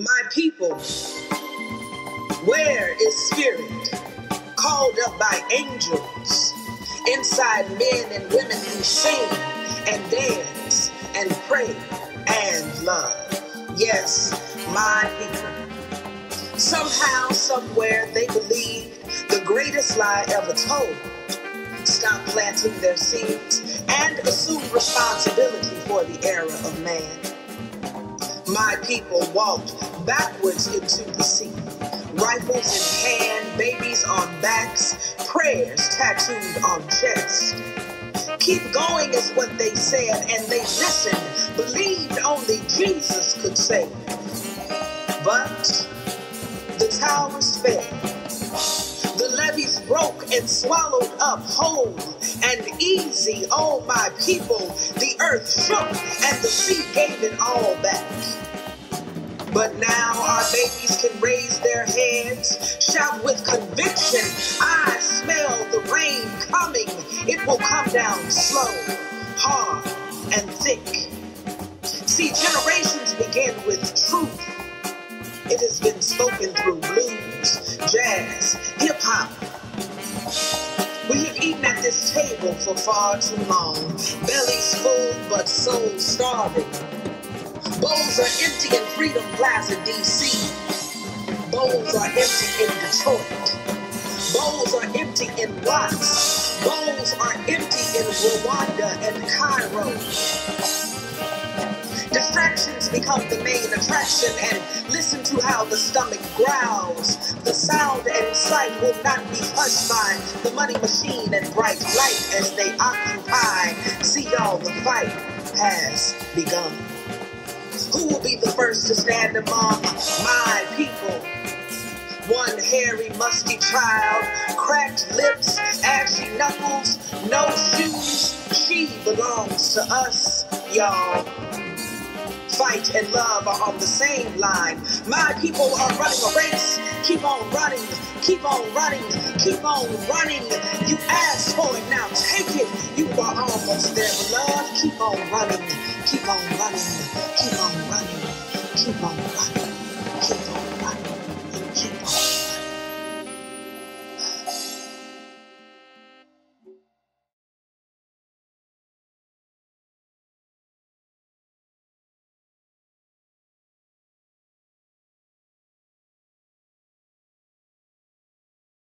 My people, where is spirit called up by angels inside men and women who sing and dance and pray and love? Yes, my people. Somehow, somewhere, they believe the greatest lie ever told. Stop planting their seeds and assume responsibility for the error of man. My people walked backwards into the sea. Rifles in hand, babies on backs, prayers tattooed on chests. Keep going is what they said, and they listened, believed only Jesus could save. But the towers fell. The levees broke and swallowed up whole and easy. Oh, my people, the earth shook and the sea gave it all back. But now our babies can raise their heads, shout with conviction. I smell the rain coming. It will come down slow, hard, and thick. See, generations begin with truth. It has been spoken through blues, jazz, hip hop. We have eaten at this table for far too long, bellies full but souls starving. Bowls are empty in Freedom Plaza, DC. Bowls are empty in Detroit. Bowls are empty in Watts. Bowls are empty in Rwanda and Cairo. Distractions become the main attraction, and listen to how the stomach growls. The sound and sight will not be hushed by the money machine and bright light as they occupy. See y'all, the fight has begun. Who will be the first to stand among my people? One hairy, musty child, cracked lips, ashy knuckles, no shoes. She belongs to us, y'all. Fight and love are on the same line. My people are running a race. Keep on running, keep on running, keep on running. You asked for it, now take it. Almost there. Keep on running, keep on running, keep on running, keep on running.